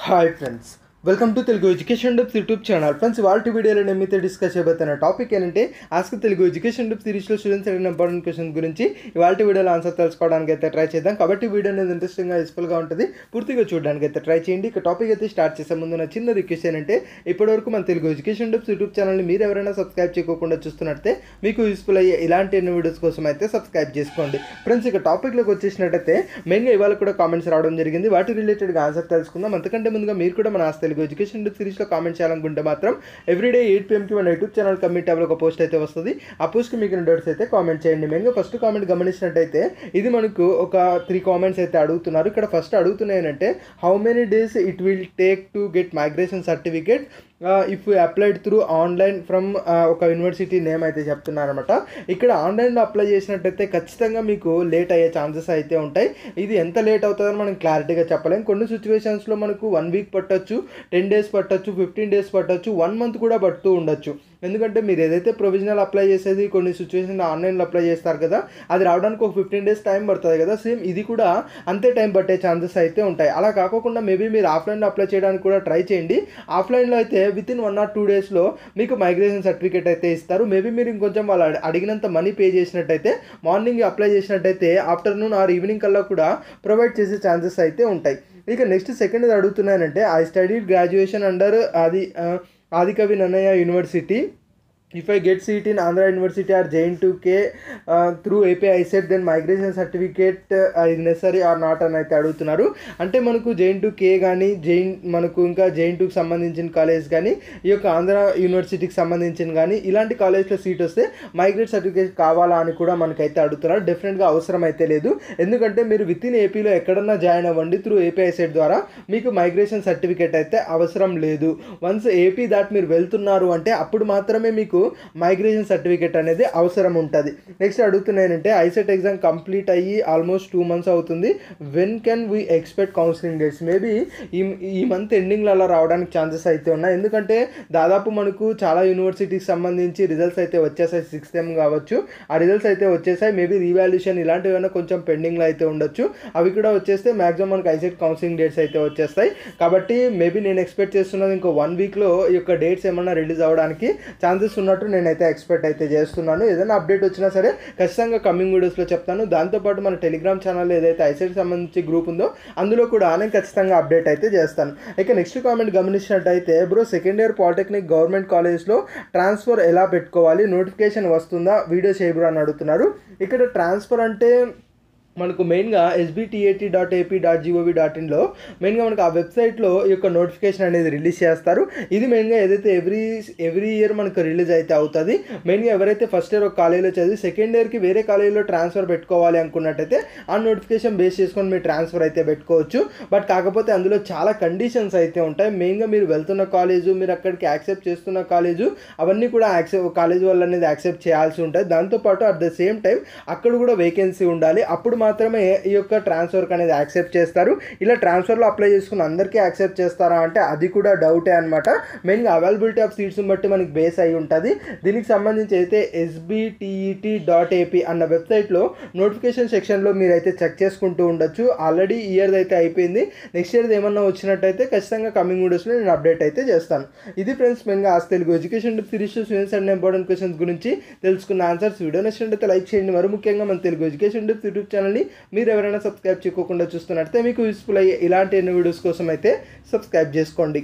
Hi friends welcome to Telugu education dubs YouTube channel friends వాళ్ళ వీడియోలో నేను మీతో డిస్కస్ చేయబోతున్న టాపిక్ ఏంటంటే ఆస్క్ తెలుగు ఎడ్యుకేషన్ డబ్ సిరీస్లో స్టూడెంట్స్ అడిగిన ఇంపార్టెంట్ క్వశ్చన్ గురించి ఇవాళ వీడియోలో ఆన్సర్ తెలుసుకోవడానికి అయితే ట్రై చేద్దాం. కాబట్టి వీడియో అనేది ఇంట్రెస్టింగ్గా యూస్ఫుల్గా ఉంటుంది. పూర్తిగా చూడడానికి అయితే ట్రై చేయండి. ఇక టాపిక్ అయితే స్టార్ట్ చేసే ముందు నా చిన్న రిక్వెస్ట్ ఏంటంటే ఇప్పటివరకు మన తెలుగు ఎడ్యుకేషన్ డబ్స్ యూట్యూబ్ ఛానల్ని మీరు ఎవరైనా సబ్స్క్రైబ్ చేయకుండా చూస్తున్నట్టే మీకు యూస్ఫుల్ అయ్యే ఇలాంటి ఎన్నో వీడియోస్ కోసం అయితే సబ్స్క్రైబ్ చేసుకోండి. ఫ్రెండ్స్ ఇక టాపిక్లోకి వచ్చేసినట్టయితే మెయిన్గా ఇవాళ కూడా కామెంట్స్ రావడం జరిగింది. వాటి రిలేటెడ్గా ఆన్సర్ తెలుసుకుందాం. అంతకంటే ముందుగా మీరు కూడా మన ఆస్తి తెలుగు ఎడ్యుకేషన్ సిరీస్లో కామెంట్ చేయాలనుకుంటే మాత్రం ఎవ్రీడే ఎయిట్ పిఎంకి మన యూట్యూబ్ ఛానల్ కమ్యూనిటీ ట్యాబ్లో ఒక పోస్ట్ అయితే వస్తుంది. ఆ పోస్ట్కి మీకు డౌట్స్ అయితే కామెంట్ చేయండి. మెయిన్గా ఫస్ట్ కామెంట్ గమనించినట్టయితే ఇది మనకు ఒక త్రీ కామెంట్స్ అయితే అడుగుతున్నారు. ఇక్కడ ఫస్ట్ అడుగుతున్నాయి ఏంటంటే how many days it will take to get migration certificate if applied through online from ఒక యూనివర్సిటీ నేమ్ అయితే చెప్తున్నారనమాట ఇక్కడ ఆన్లైన్లో అప్లై చేసినట్టయితే ఖచ్చితంగా మీకు లేట్ అయ్యే ఛాన్సెస్ అయితే ఉంటాయి. ఇది ఎంత లేట్ అవుతుందని మనం క్లారిటీగా చెప్పలేం. కొన్ని సిచ్యువేషన్స్లో మనకు వన్ వీక్ పట్టొచ్చు టెన్ డేస్ పట్టొచ్చు ఫిఫ్టీన్ డేస్ పట్టొచ్చు వన్ మంత్ కూడా పడుతూ ఉండొచ్చు. ఎందుకంటే మీరు ఏదైతే ప్రొవిజనల్ అప్లై చేసేది కొన్ని సిచ్యువేషన్ ఆన్లైన్లో అప్లై చేస్తారు కదా అది రావడానికి ఒక ఫిఫ్టీన్ డేస్ టైం పడుతుంది కదా. సేమ్ ఇది కూడా అంతే టైం పట్టే ఛాన్సెస్ అయితే ఉంటాయి. అలా కాకుండా మేబీ మీరు ఆఫ్లైన్లో అప్లై చేయడానికి కూడా ట్రై చేయండి. ఆఫ్లైన్లో అయితే within one or two డేస్లో మీకు మైగ్రేషన్ సర్టిఫికేట్ అయితే ఇస్తారు. మేబీ మీరు ఇంకొంచెం వాళ్ళు అడిగినంత మనీ పే చేసినట్టయితే మార్నింగ్ అప్లై చేసినట్టయితే ఆఫ్టర్నూన్ ఆర్ ఈవినింగ్ కల్లా కూడా ప్రొవైడ్ చేసే ఛాన్సెస్ అయితే ఉంటాయి. ఇక నెక్స్ట్ సెకండ్ అడుగుతున్నానంటే ఐ స్టడీ గ్రాడ్యుయేషన్ అండర్ అది Adikavi Nannaya university if I get seat in Andhra University or JN2K uh, through API set then migration certificate uh, is necessary or not అని అయితే అడుగుతున్నారు. అంటే మనకు జైన్ టు కే కానీ జైన్ మనకు ఇంకా జైన్ టూకి సంబంధించిన కాలేజ్ కానీ ఈ యొక్క ఆంధ్ర యూనివర్సిటీకి సంబంధించిన కానీ ఇలాంటి కాలేజ్లో సీట్ వస్తే మైగ్రేట్ సర్టిఫికేట్ కావాలా అని కూడా మనకైతే అడుగుతున్నారు. డెఫినెట్గా అవసరం అయితే లేదు. ఎందుకంటే మీరు విత్ ఇన్ ఏపీలో ఎక్కడన్నా జాయిన్ అవ్వండి త్రూ ఏపీఐ సెట్ ద్వారా మీకు మైగ్రేషన్ సర్టిఫికేట్ అయితే అవసరం లేదు. వన్స్ ఏపీ దాట్ మీరు వెళ్తున్నారు అంటే అప్పుడు మాత్రమే మీకు మైగ్రేషన్ సర్టిఫికేట్ అనేది అవసరం ఉంటుంది. నెక్స్ట్ అడుగుతున్నానంటే ఐసెట్ ఎగ్జామ్ కంప్లీట్ అయ్యి ఆల్మోస్ట్ టూ మంత్స్ అవుతుంది. When can we expect counselling dates maybe ఈ ఈ మంత్ ఎండింగ్లో అలా రావడానికి ఛాన్సెస్ అయితే ఉన్నాయి. ఎందుకంటే దాదాపు మనకు చాలా యూనివర్సిటీకి సంబంధించి రిజల్ట్స్ అయితే వచ్చేసాయి. సిక్స్త్ ఎం కావచ్చు. ఆ రిజల్ట్స్ అయితే వచ్చేసాయి. మేబీ రీవాల్యూషన్ ఇలాంటివి ఏమైనా కొంచెం పెండింగ్లో అయితే ఉండొచ్చు. అవి కూడా వచ్చేస్తే మాక్సిమం మనకు ఐసెట్ కౌన్సిలింగ్ డేట్స్ అయితే వచ్చేస్తాయి. కాబట్టి మేబీ నేను ఎక్స్పెక్ట్ చేస్తున్నది ఇంకో వన్ వీక్లో ఈ యొక్క డేట్స్ ఏమైనా రిలీజ్ అవ్వడానికి ఛాన్సెస్ ఉన్నట్టు నేనైతే ఎక్స్పెక్ట్ అయితే చేస్తున్నాను. ఏదైనా అప్డేట్ వచ్చినా సరే ఖచ్చితంగా కమింగ్ వీడియోస్లో చెప్తాను. దాంతోపాటు మన టెలిగ్రామ్ ఛానల్ ఏదైతే ఐసెట్ సంబంధించి గ్రూప్ ఉందో అందులో కూడా నేను ఖచ్చితంగా అప్డేట్ అయితే చేస్తాను. ఇక నెక్స్ట్ కామెంట్ గమనించినట్టయితే bro second year polytechnic government కాలేజ్లో ట్రాన్స్ఫర్ ఎలా పెట్టుకోవాలి? నోటిఫికేషన్ వస్తుందా? వీడియో చేయబ్రో అని అడుగుతున్నారు. ఇక్కడ ట్రాన్స్ఫర్ అంటే మనకు మెయిన్గా SBTET dot AP dot GOV dot ఇన్లో మెయిన్గా మనకు ఆ వెబ్సైట్లో ఈ యొక్క నోటిఫికేషన్ అనేది రిలీజ్ చేస్తారు. ఇది మెయిన్గా ఏదైతే ఎవ్రీ ఎవ్రీ ఇయర్ మనకు రిలీజ్ అయితే అవుతుంది మెయిన్గా ఎవరైతే ఫస్ట్ ఇయర్ ఒక కాలేజీలో చదివి సెకండ్ ఇయర్కి వేరే కాలేజీలో ట్రాన్స్ఫర్ పెట్టుకోవాలి అనుకున్నట్టయితే ఆ నోటిఫికేషన్ బేస్ చేసుకొని మీరు ట్రాన్స్ఫర్ అయితే పెట్టుకోవచ్చు. బట్ కాకపోతే అందులో చాలా కండిషన్స్ అయితే ఉంటాయి. మెయిన్గా మీరు వెళ్తున్న కాలేజు మీరు అక్కడికి యాక్సెప్ట్ చేస్తున్న కాలేజు అవన్నీ కూడా యాక్సెప్ట్ కాలేజ్ వాళ్ళు అనేది యాక్సెప్ట్ చేయాల్సి ఉంటుంది దాంతోపాటు అట్ ద సేమ్ టైం అక్కడ కూడా వేకెన్సీ ఉండాలి. అప్పుడు మాత్రమే ఈ యొక్క ట్రాన్స్ఫర్కి అనేది యాక్సెప్ట్ చేస్తారు. ఇలా ట్రాన్స్ఫర్లో అప్లై చేసుకుని అందరికీ యాక్సెప్ట్ చేస్తారా అంటే అది కూడా డౌటే అనమాట మెయిన్గా అవైలబిలిటీ ఆఫ్ సీట్స్ని బట్టి మనకి బేస్ అయి ఉంటుంది. దీనికి సంబంధించి అయితే ఎస్బిటిఈటి డాట్ ఏపీ అన్న వెబ్సైట్లో నోటిఫికేషన్ సెక్షన్లో మీరైతే చెక్ చేసుకుంటూ ఉండొచ్చు. ఆల్రెడీ ఇయర్ది అయితే అయిపోయింది. నెక్స్ట్ ఇయర్ది ఏమన్నా వచ్చినట్టయితే ఖచ్చితంగా కమింగ్ వీడియోస్లో నేను అప్డేట్ అయితే చేస్తాను. ఇది ఫ్రెండ్స్ మెయిన్గా as Telugu education series students and important questions గురించి తెలుసుకున్న ఆన్సర్స్ వీడియో నచ్చినట్టయితే లైక్ చేయండి. మరి ముఖ్యంగా మన తెలుగు ఎడ్యుకేషన్ యూట్యూబ్ ఛానల్ ఛానల్ని మీరు ఎవరైనా సబ్స్క్రైబ్ చేయకుండా చూస్తున్నట్టయితే మీకు యూస్ఫుల్ అయ్యే ఇలాంటి ఎన్నో వీడియోస్ కోసం అయితే సబ్స్క్రైబ్ చేసుకోండి.